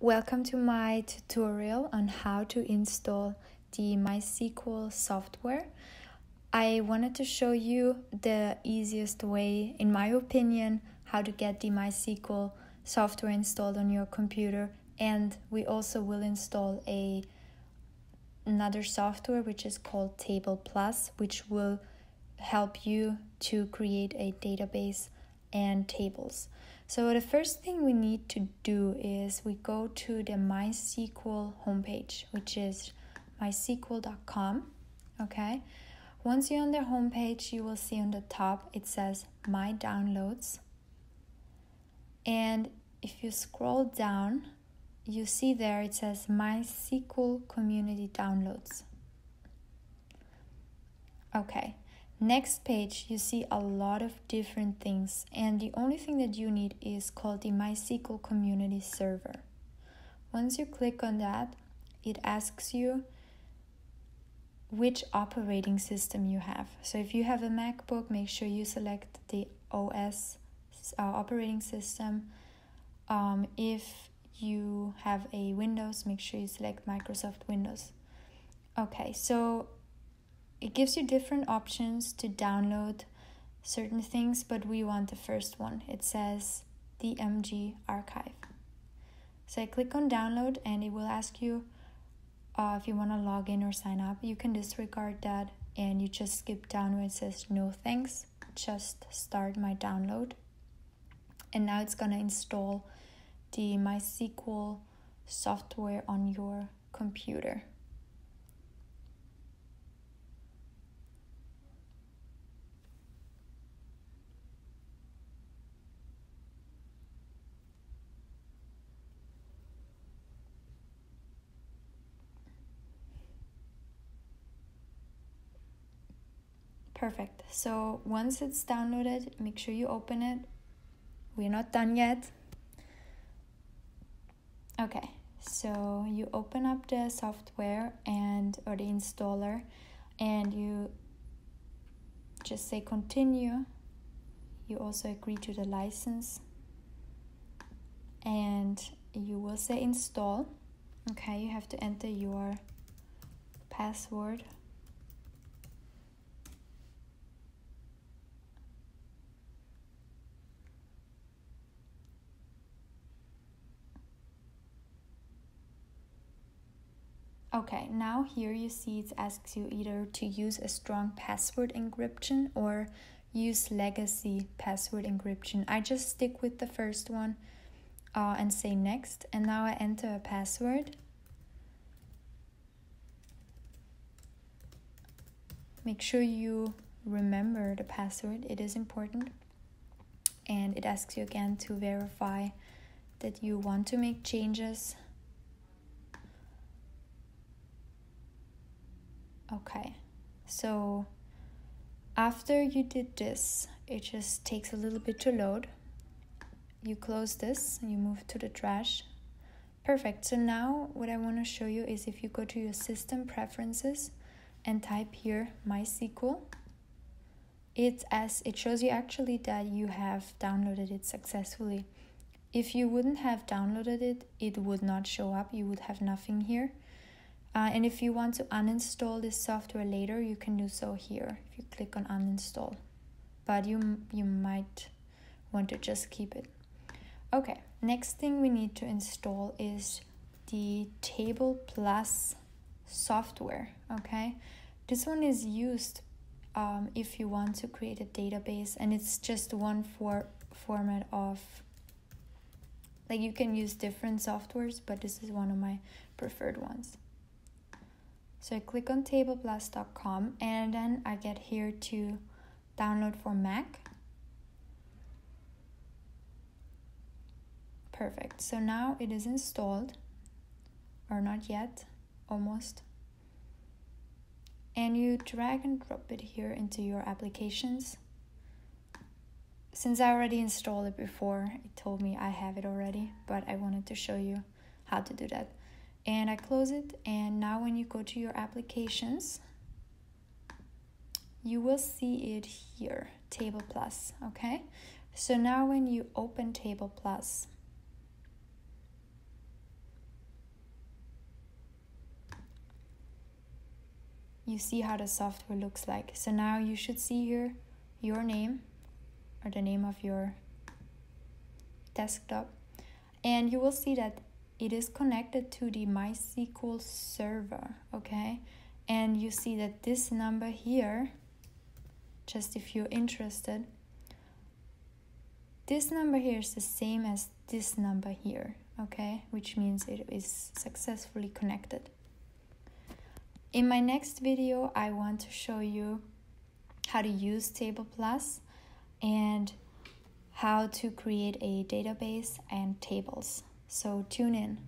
Welcome to my tutorial on how to install the MySQL software. I wanted to show you the easiest way, in my opinion, how to get the MySQL software installed on your computer and we also will install a another software which is called Table Plus which will help you to create a database and tables. So the first thing we need to do is we go to the MySQL homepage, which is mysql.com. Okay. Once you're on the homepage, you will see on the top it says My Downloads. And if you scroll down, you see there it says MySQL Community Downloads. Okay. Next page, you see a lot of different things, and the only thing that you need is called the MySQL Community Server. Once you click on that, it asks you which operating system you have. So if you have a MacBook, make sure you select the OS uh, operating system. Um, if you have a Windows, make sure you select Microsoft Windows. Okay, so it gives you different options to download certain things, but we want the first one. It says DMG archive. So I click on download and it will ask you uh, if you want to log in or sign up. You can disregard that and you just skip down where it says no thanks. Just start my download. And now it's going to install the MySQL software on your computer. Perfect. So once it's downloaded, make sure you open it. We're not done yet. Okay, so you open up the software and or the installer and you just say continue. You also agree to the license and you will say install. Okay, you have to enter your password Okay, now here you see it asks you either to use a strong password encryption or use legacy password encryption. I just stick with the first one uh, and say next. And now I enter a password. Make sure you remember the password, it is important. And it asks you again to verify that you want to make changes Okay, so after you did this, it just takes a little bit to load. You close this and you move to the trash. Perfect. So now what I want to show you is if you go to your system preferences and type here MySQL, it as it shows you actually that you have downloaded it successfully. If you wouldn't have downloaded it, it would not show up. You would have nothing here. Uh, and if you want to uninstall this software later, you can do so here if you click on uninstall. But you, you might want to just keep it. Okay, next thing we need to install is the Table Plus software. Okay, this one is used um, if you want to create a database, and it's just one for format of like you can use different softwares, but this is one of my preferred ones. So I click on tableplus.com and then I get here to download for Mac. Perfect. So now it is installed, or not yet, almost. And you drag and drop it here into your applications. Since I already installed it before, it told me I have it already, but I wanted to show you how to do that and I close it. And now when you go to your applications you will see it here table plus okay? So now when you open table plus you see how the software looks like. So now you should see here your name or the name of your desktop. And you will see that it is connected to the MySQL server, okay? And you see that this number here, just if you're interested, this number here is the same as this number here, okay? Which means it is successfully connected. In my next video, I want to show you how to use Table Plus and how to create a database and tables. So tune in.